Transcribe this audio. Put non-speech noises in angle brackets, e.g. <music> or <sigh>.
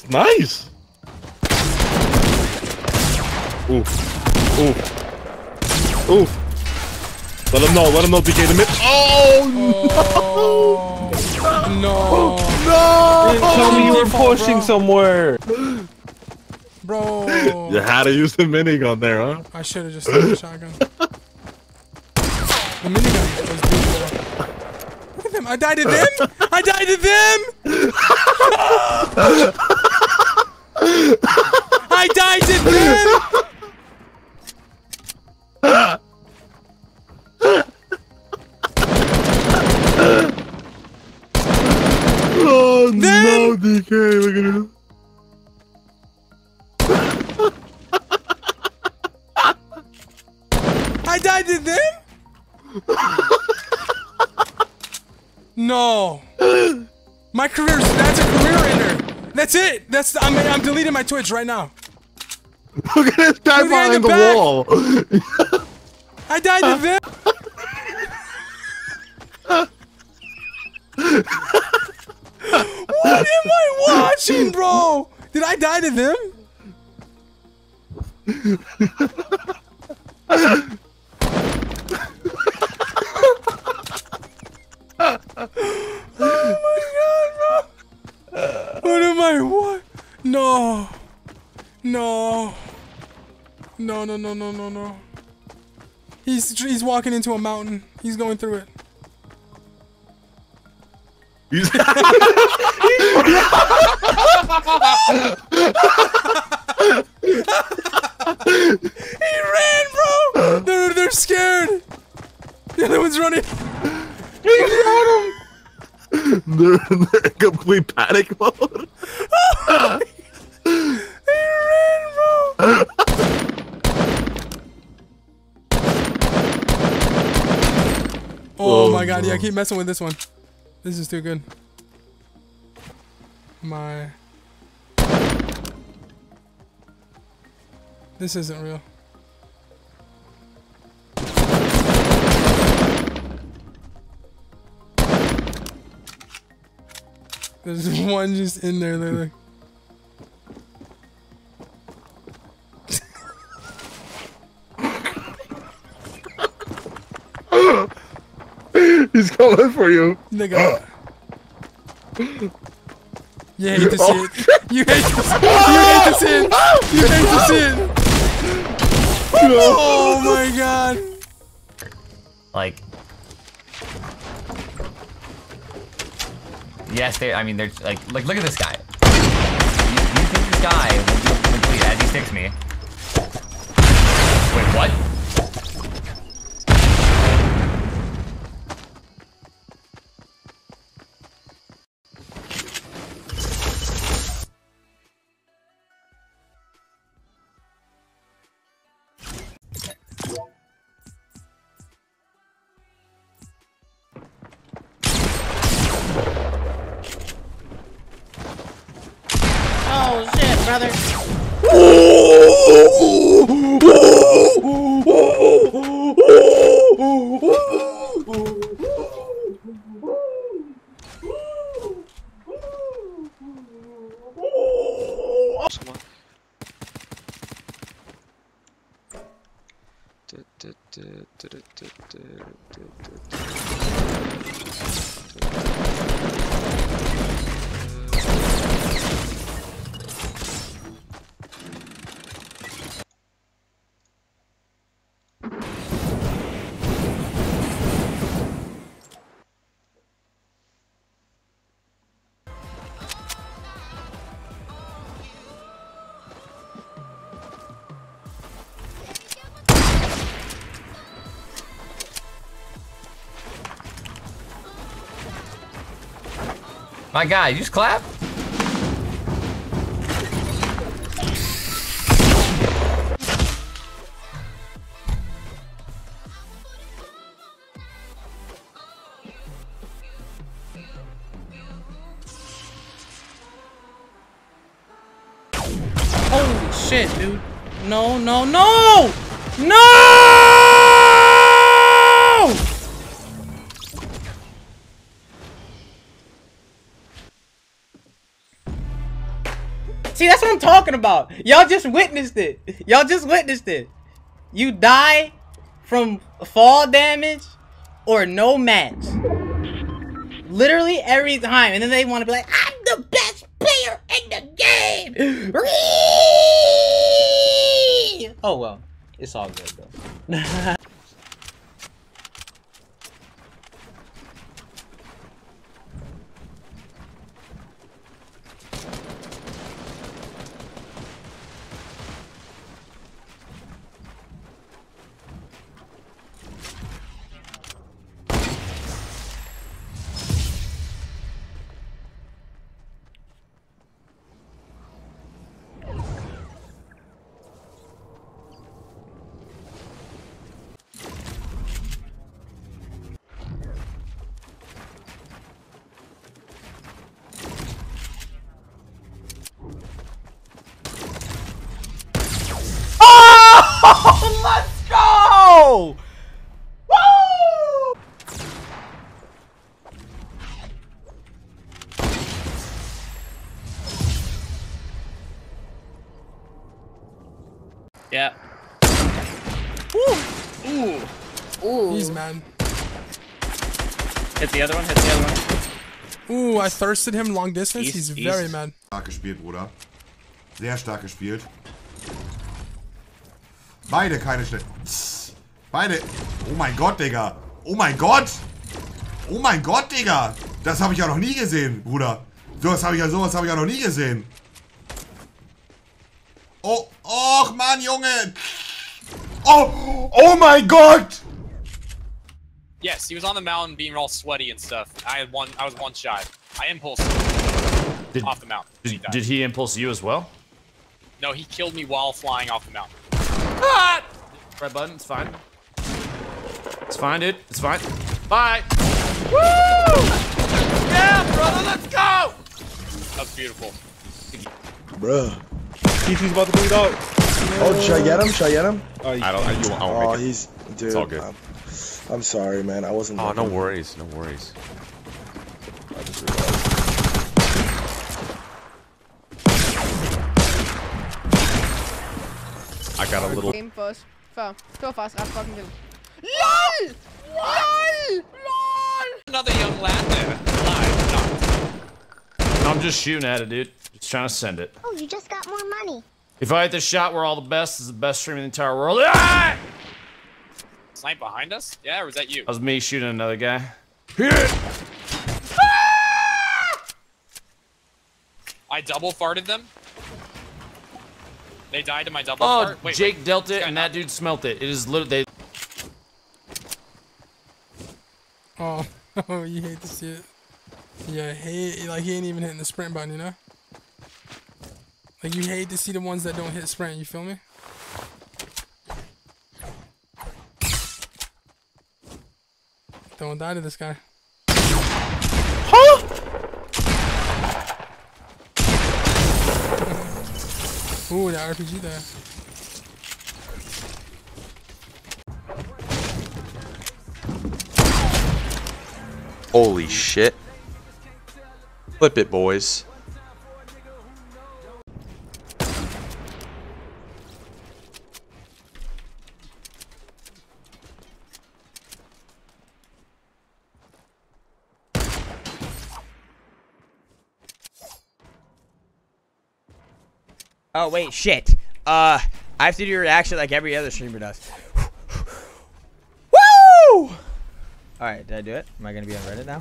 It's nice. Oof. Oof. Oof. Let him know. Let him know. DK the mid. Oh Oh, no. no! Oh, Tell me you were pushing bro. somewhere. Bro. You had to use the minigun there, huh? I should have just taken the shotgun. <laughs> The minigun was beautiful. Look at them. I died to them. I died to them. <laughs> Oh Then- no, DK! Look at him. I died to them. no. My career. That's a career ender. That's it. That's. I'm. I'm deleting my Twitch right now. Look at this guy at behind the the wall. I died to them. what am I watching, bro? Did I die to them? oh my god, bro! What am I? What? No, no, no, no, no, no, no, no. He's he's walking into a mountain. He's going through it. He's- <laughs> He ran, bro! They're, they're scared! The other one's running. he got him. They're, they're in complete panic mode. God, yeah, no. keep messing with this one. This is too good. My. This isn't real. There's <laughs> one just in there, literally. He's coming for you. Nigga. You hate to see it. Oh. You hate to see it. You hate to see it. You hate to see it. Oh my god. Like. Yes, they. I mean, they're like, like, look at this guy. You, you think this guy will complete as he sticks me? Wait, what? Brother. My guy, you just clap? Holy shit, dude. No, no, no! No! See, that's what I'm talking about. Y'all just witnessed it. Y'all just witnessed it. You die from fall damage or no match. Literally every time. And then they want to be like, I'm the best player in the game. Oh, well. It's all good, though. <laughs> Yeah. He's mad. Hit the other one, hit the other one. Ooh, I thirsted him long distance. East, He's east. very mad. Stark gespielt, Bruder. Sehr stark gespielt. Beide keine Schnitt. Beide. Oh mein Gott, Digga. Oh mein Gott. Oh mein Gott, Digga. Das habe ich ja noch nie gesehen, Bruder. Sowas habe ich ja sowas habe ich ja noch nie gesehen. Oh, och, Mann, Junge. Oh, oh mein Gott. Yes, he was on the mountain being all sweaty and stuff. I had one. I was one shot. I impulse Did, off the mountain. Did, died. did he impulse you as well? No, he killed me while flying off the mountain. Ah! Red button, it's fine. It's fine, dude. It's fine. Bye. Woo! Yeah, brother, let's go! That was beautiful. Bruh. TT's about to bleed out. Oh, should I get him? Should I get him? Oh, I don't. I, you, I Oh, won't make it. he's dude. all good. I'm, I'm sorry, man. I wasn't. Oh, no looking. worries. No worries. I just realized. I got a little. game for os før. Det var faktisk ret fucking vildt. LOL! LOL! LOL! Another young lad there. Alive. No. I'm just shooting at it, dude. Just trying to send it. Oh, you just got more money. If I hit the shot where all the best is the best stream in the entire world. Ah! Snipe behind us? Yeah, or was that you? That was me shooting another guy. Hit! I double farted them. They died to my double Oh, fart. Wait, Jake wait. dealt it and that dude smelt it. It is literally. They, Oh, <laughs> oh, you hate to see it. Yeah, hate like he ain't even hitting the sprint button, you know? Like you hate to see the ones that don't hit sprint, you feel me? Don't die to this guy. Ooh, that RPG there. Holy shit. Flip it, boys. Oh wait, shit. Uh, I have to do a reaction like every other streamer does. Woo! All right, did I do it? Am I gonna be on Reddit now?